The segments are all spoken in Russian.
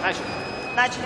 Начали. Начали.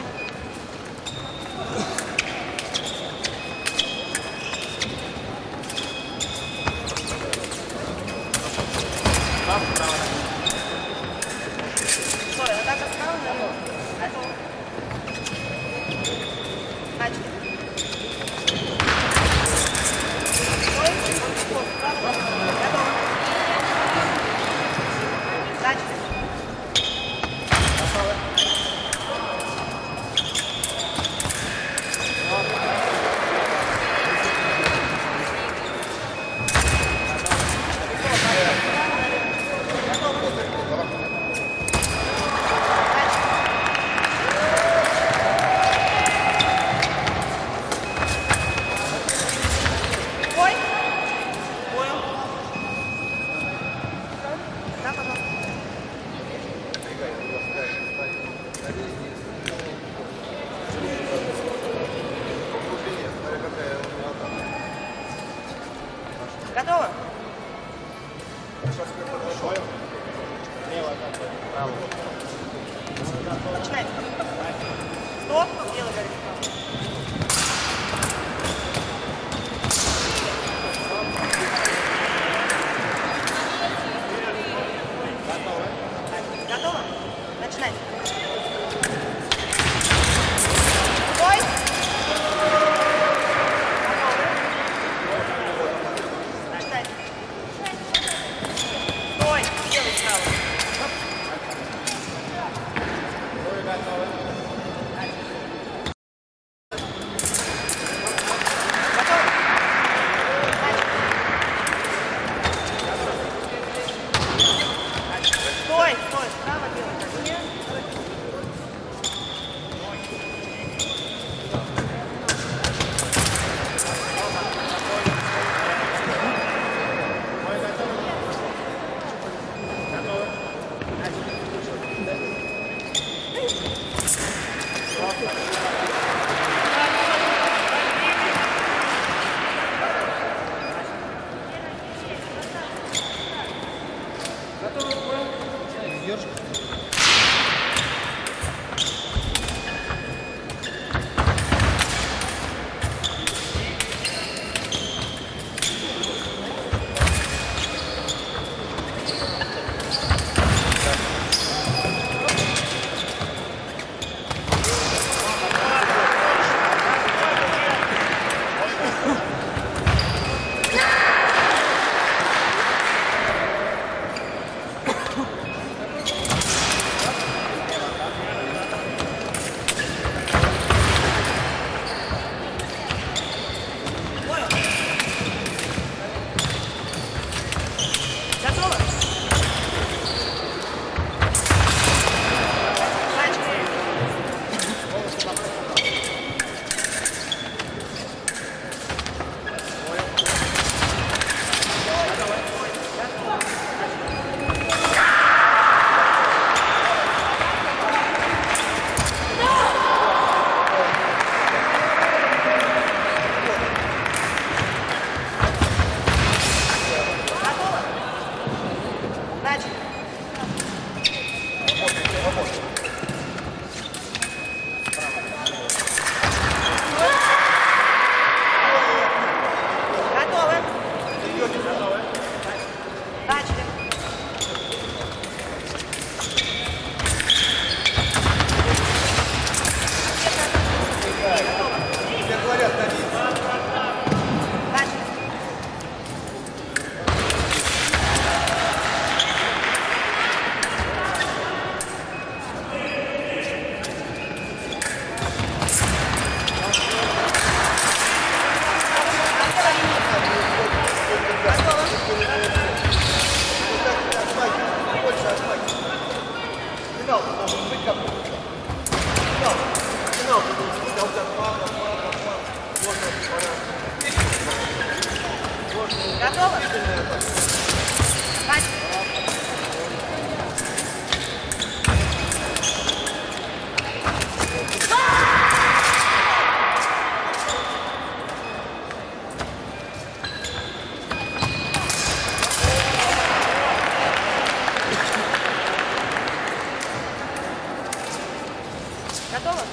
Готовы?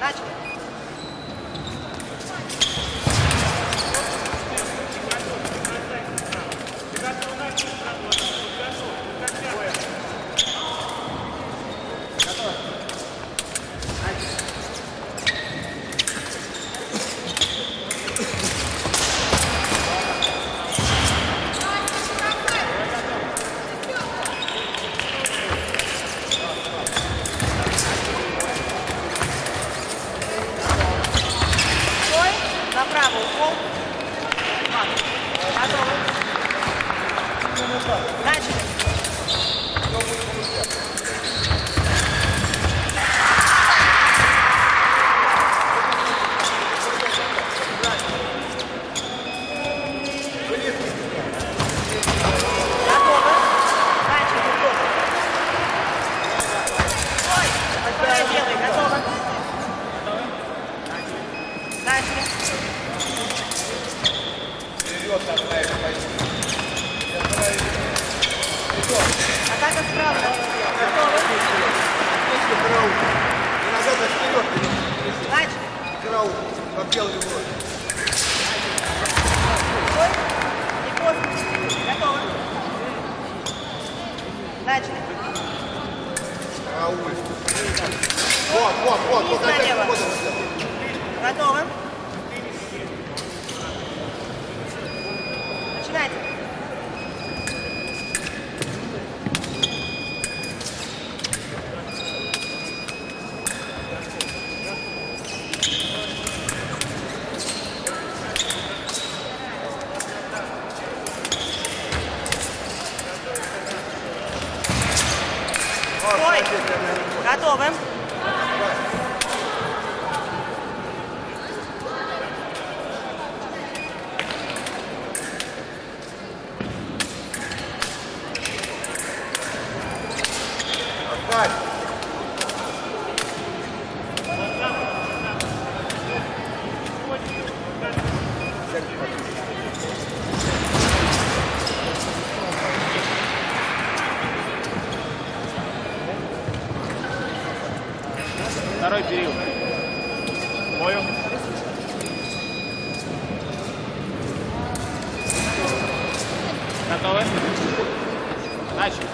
Начали. Бою. Готовы? Начали.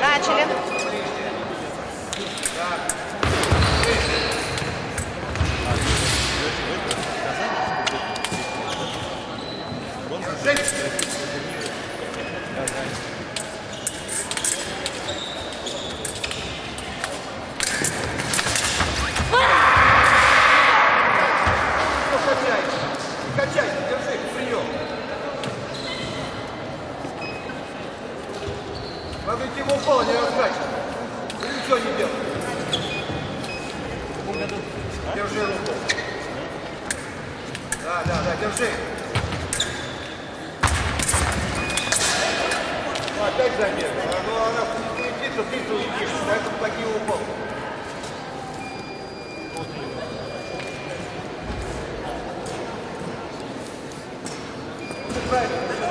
Начали. Ну, Right.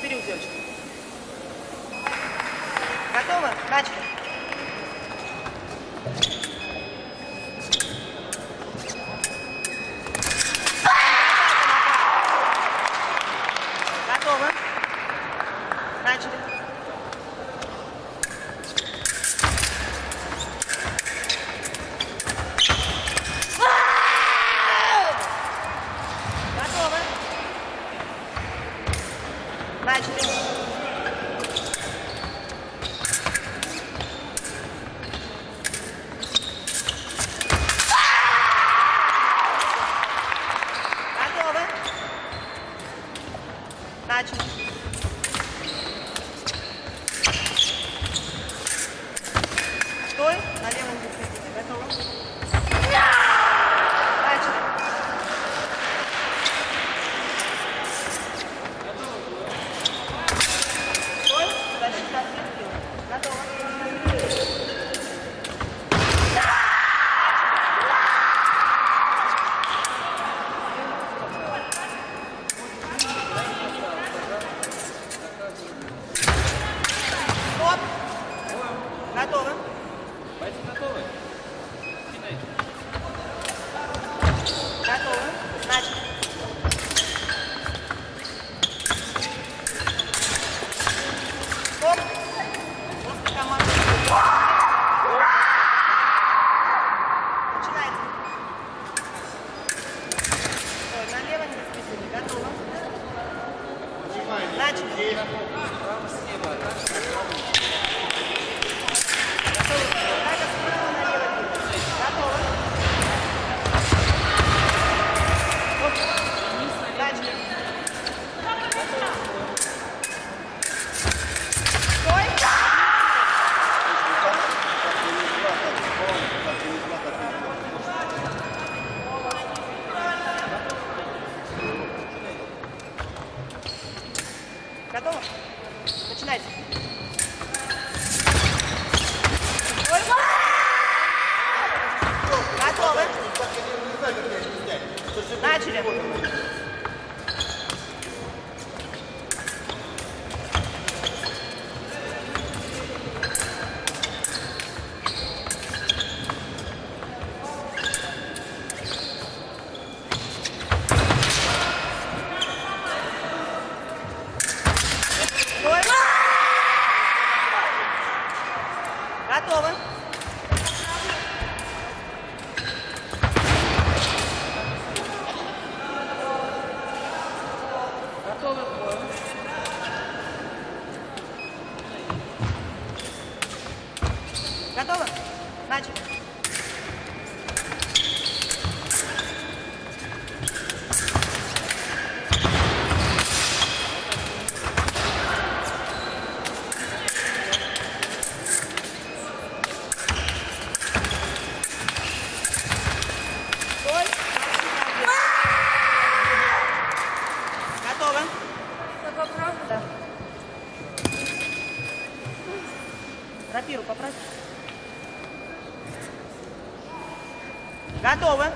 período deles. Готово?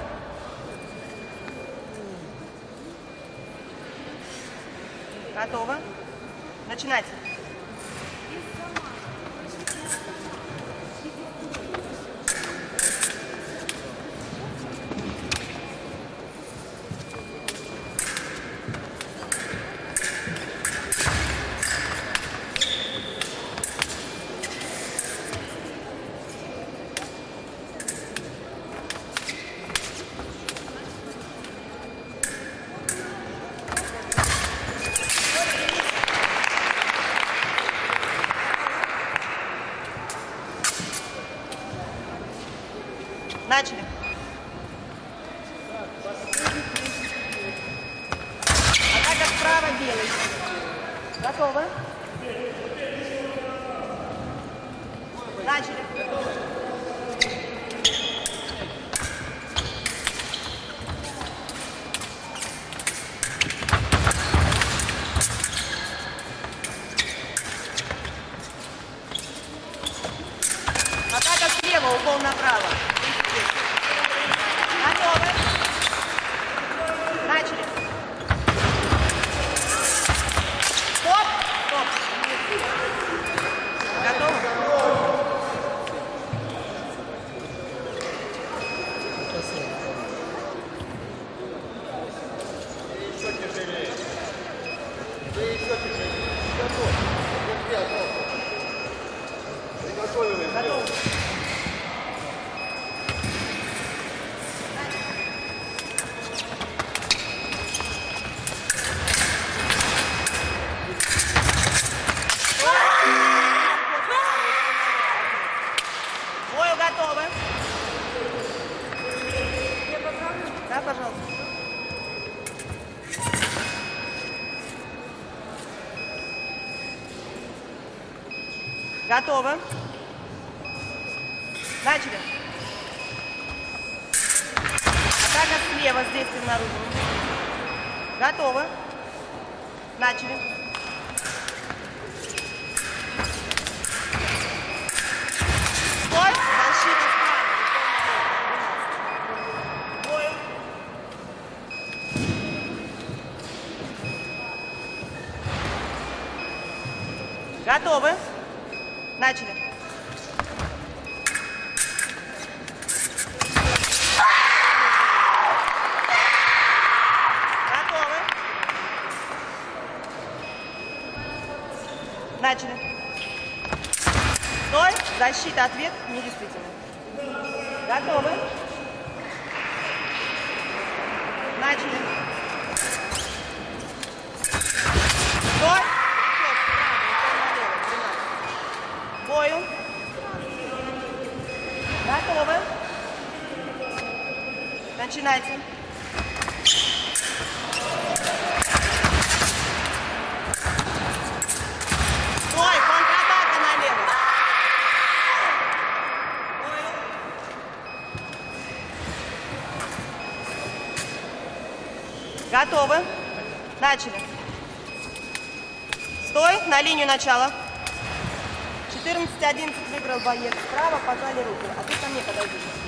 Готово? Начинайте. неоднозначных. Атака справа белый. Готово. Начали. Готовы. Начали. Атака слева, здесь ты наружу. Готовы. Начали. Стой. Защита справа. Бою. Готовы. Начали. Готовы. Начали. Стой. Защита, ответ недействительный. Готовы. Начали. Стой. Стоп. Налево, налево. Бою. Готовы. Начинайте. Стой, контратака налево. Готовы. Начали. Стой, на линию начала. 14-11 выиграл боец. Справа пожали руки. А ты ко мне подойди.